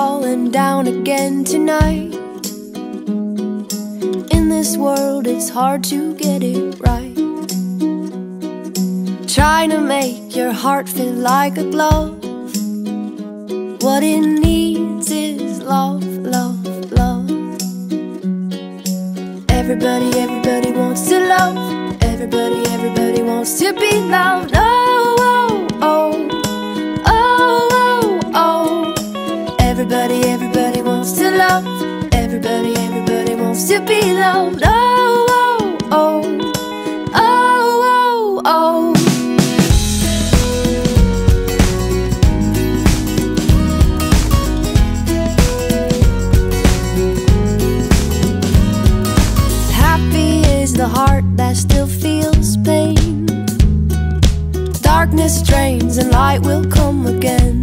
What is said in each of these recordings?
feeling down again tonight. In this world, it's hard to get it right. Trying to make your heart feel like a glove. What it needs to be loved. Oh, oh, oh. Oh, oh, oh. Happy is the heart that still feels pain. Darkness drains and light will come again.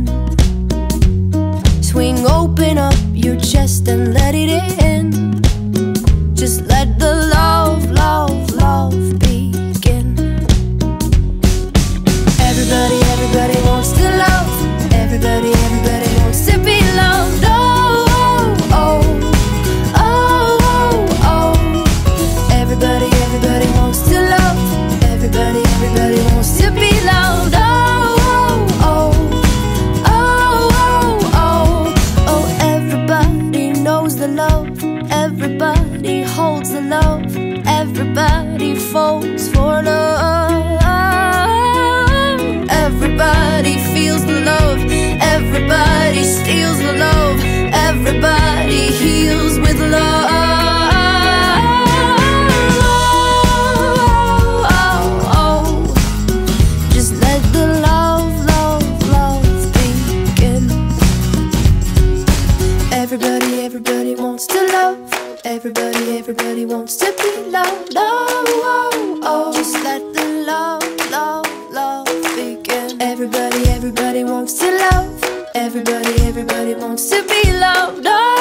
Everybody, wants to love. Everybody, everybody wants to be loved. Oh, oh, oh. Just let the love, love, love begin. Everybody, everybody wants to love. Everybody, everybody wants to be loved. Oh,